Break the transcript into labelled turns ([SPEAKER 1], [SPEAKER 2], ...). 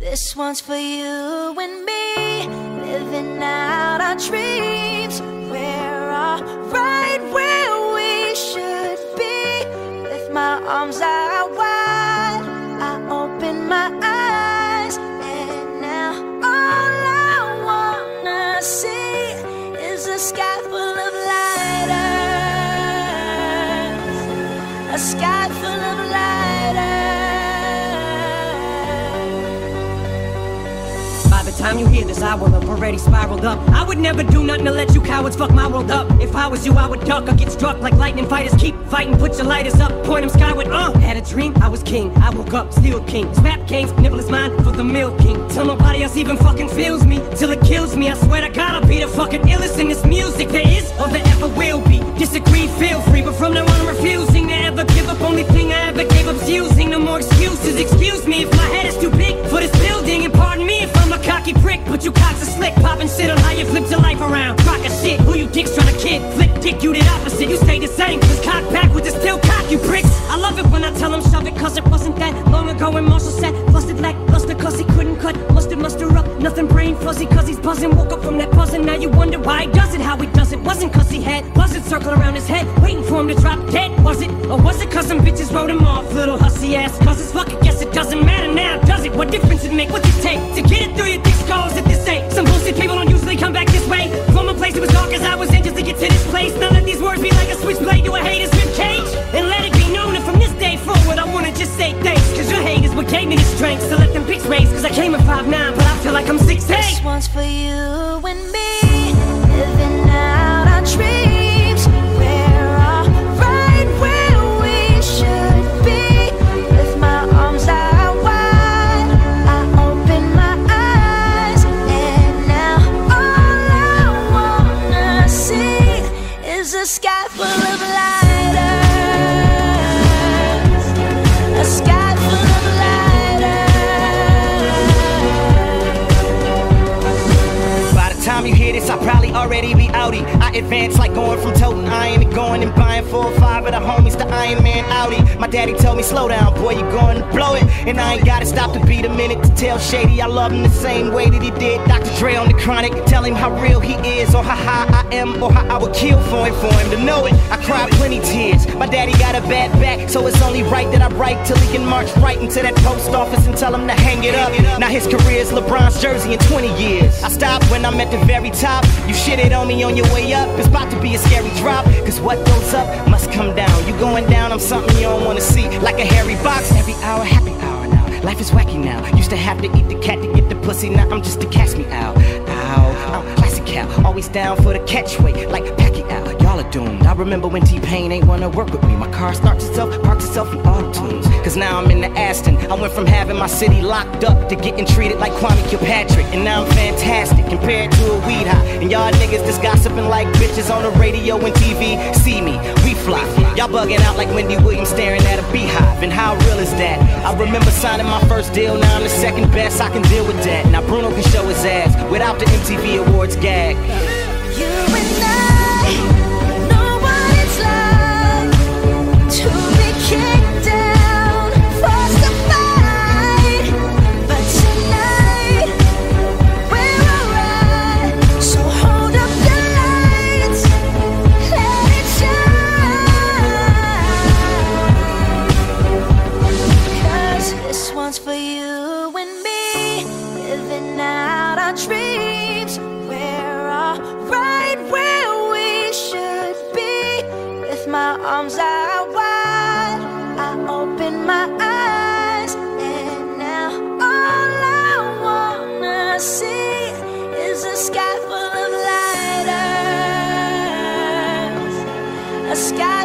[SPEAKER 1] This one's for you and me, living out our dreams. We're all right where we should be, with my arms out wide. I open my eyes, and now all I wanna see is a sky full of lighters, a sky full of lighters.
[SPEAKER 2] Time you hear this, I will have already spiraled up. I would never do nothing to let you cowards fuck my world up. If I was you, I would duck or get struck like lightning fighters. Keep fighting, put your lighters up, point them skyward. Uh, had a dream, I was king. I woke up, still king. Snap kings, nibble is mine for the milk king. Till nobody else even fucking feels me, till it kills me. I swear to God, I'll be the fucking illest in this music there is or there ever will dicks trying to kid? Flick dick, you did opposite. You stay the same, cause cock backwards is still cock, you pricks. I love it when I tell them shove it, cause it wasn't that long ago when Marshall said, busted like luster, cause he couldn't cut. Mustard, muster up, nothing brain fuzzy, cause he's buzzing. Woke up from that buzzing, now you wonder why he does it, how he does it. Wasn't cause he had buzzard circle around his head, waiting for him to drop dead. Was it? Or was it cause some bitches wrote him off? Little hussy ass, cause it's fuck, I guess it doesn't matter now, does it? What difference it make? What's it take to get it through your thick skulls me strength to let them pics raise. Cause I came at 5'9, but I feel like I'm 6'8.
[SPEAKER 1] This one's for you and me,
[SPEAKER 3] time you hear this, I'll probably already be outie. I advance like going from toting iron and going and buying four or five of the homies to Iron Man Audi. My daddy told me, slow down, boy, you going to blow it. And I ain't gotta stop to beat a minute to tell Shady I love him the same way that he did Dr. Dre on the chronic. Tell him how real he is, or how high I am, or how I would kill for him, for him to know it. I cried plenty tears. My daddy got a bad back, so it's only right that I write till he can march right into that post office and tell him to hang it up. Now his career is LeBron's jersey in 20 years. I stopped when I'm at the very top. You shitted on me on your way up. It's about to be a scary drop. Cause what goes up must come down. You going down, I'm something you don't wanna see. Like a hairy box, every hour, happy hour now. Life is wacky now. Used to have to eat the cat to get the pussy. Now I'm just to catch me out. Ow, I'm classic cow. Always down for the catchweight, like Pacquiao. Doomed. I remember when T-Pain ain't wanna work with me. My car starts itself, parks itself in auto tunes. Cause now I'm in the Aston. I went from having my city locked up to getting treated like Kwame Kilpatrick. And now I'm fantastic compared to a weed high. And y'all niggas just gossiping like bitches on the radio and TV. See me, we fly. Y'all bugging out like Wendy Williams staring at a beehive. And how real is that? I remember signing my first deal, now I'm the second best. I can deal with that. Now Bruno can show his ass without the MTV Awards gag.
[SPEAKER 1] You and I dreams. We're all right where we should be. With my arms out wide, I open my eyes, and now all I wanna see is a sky full of lighters. A sky.